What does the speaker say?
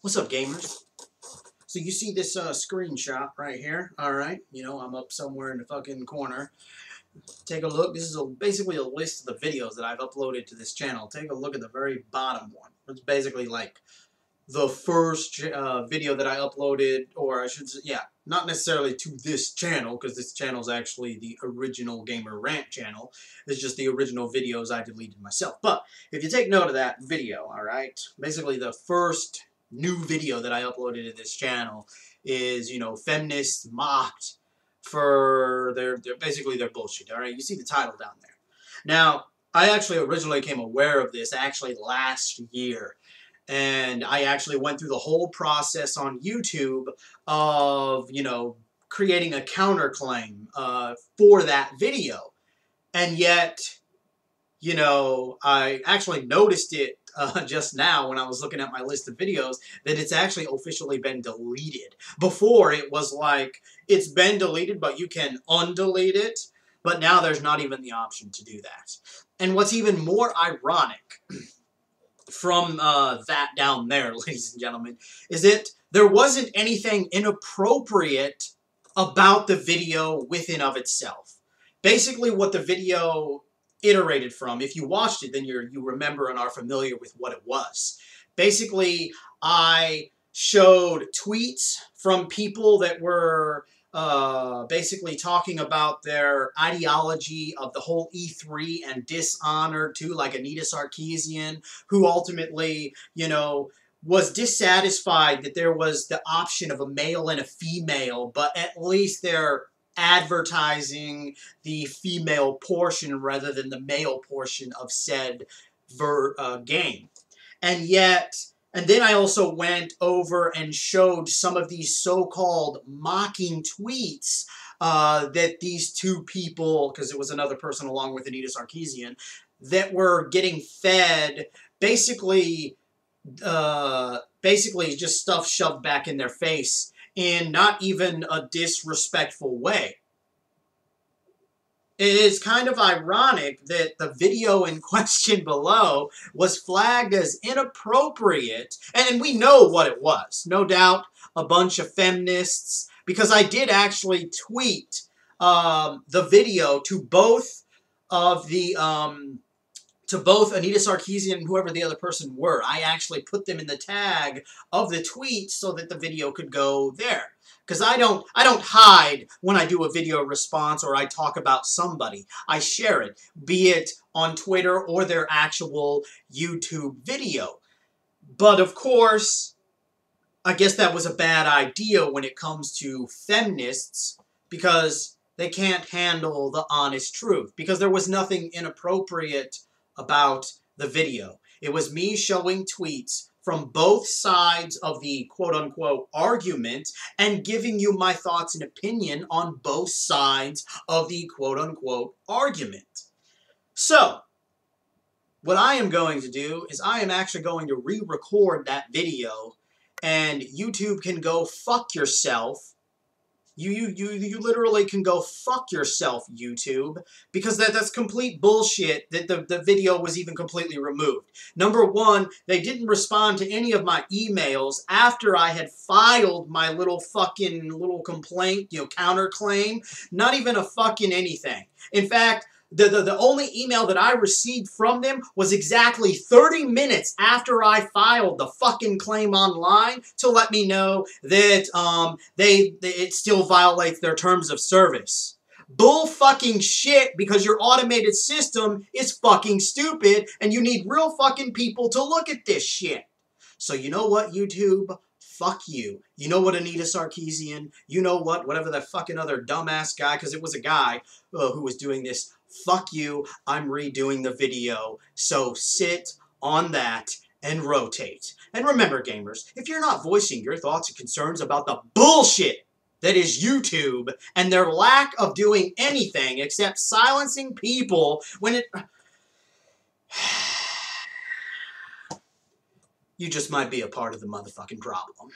What's up, gamers? So you see this uh, screenshot right here, all right? You know, I'm up somewhere in the fucking corner. Take a look. This is a, basically a list of the videos that I've uploaded to this channel. Take a look at the very bottom one. It's basically like the first uh, video that I uploaded, or I should say, yeah, not necessarily to this channel, because this channel is actually the original Gamer Rant channel. It's just the original videos I deleted myself. But if you take note of that video, all right, basically the first new video that I uploaded to this channel is, you know, feminists mocked for their, their basically their bullshit. All right, you see the title down there. Now, I actually originally came aware of this actually last year. And I actually went through the whole process on YouTube of, you know, creating a counterclaim uh, for that video. And yet, you know, I actually noticed it uh, just now when I was looking at my list of videos that it's actually officially been deleted. Before it was like, it's been deleted, but you can undelete it. But now there's not even the option to do that. And what's even more ironic from uh, that down there, ladies and gentlemen, is that there wasn't anything inappropriate about the video within of itself. Basically, what the video iterated from. If you watched it, then you you remember and are familiar with what it was. Basically, I showed tweets from people that were uh, basically talking about their ideology of the whole E3 and Dishonored 2, like Anita Sarkeesian, who ultimately, you know, was dissatisfied that there was the option of a male and a female, but at least they're advertising the female portion rather than the male portion of said ver, uh, game. And yet, and then I also went over and showed some of these so-called mocking tweets uh, that these two people, because it was another person along with Anita Sarkeesian, that were getting fed basically, uh, basically just stuff shoved back in their face in not even a disrespectful way. It is kind of ironic that the video in question below was flagged as inappropriate, and we know what it was. No doubt a bunch of feminists, because I did actually tweet um, the video to both of the um, to both Anita Sarkeesian and whoever the other person were. I actually put them in the tag of the tweet so that the video could go there. Because I don't, I don't hide when I do a video response or I talk about somebody. I share it, be it on Twitter or their actual YouTube video. But of course, I guess that was a bad idea when it comes to feminists because they can't handle the honest truth. Because there was nothing inappropriate about the video. It was me showing tweets from both sides of the quote-unquote argument and giving you my thoughts and opinion on both sides of the quote-unquote argument. So, what I am going to do is I am actually going to re-record that video and YouTube can go fuck yourself you, you, you, you literally can go fuck yourself, YouTube, because that, that's complete bullshit that the, the video was even completely removed. Number one, they didn't respond to any of my emails after I had filed my little fucking little complaint, you know, counterclaim. Not even a fucking anything. In fact, the, the, the only email that I received from them was exactly 30 minutes after I filed the fucking claim online to let me know that um, they, they it still violates their terms of service. Bull fucking shit because your automated system is fucking stupid and you need real fucking people to look at this shit. So you know what, YouTube? Fuck you. You know what, Anita Sarkeesian? You know what, whatever that fucking other dumbass guy, because it was a guy uh, who was doing this fuck you, I'm redoing the video. So sit on that and rotate. And remember, gamers, if you're not voicing your thoughts and concerns about the bullshit that is YouTube and their lack of doing anything except silencing people when it... You just might be a part of the motherfucking problem.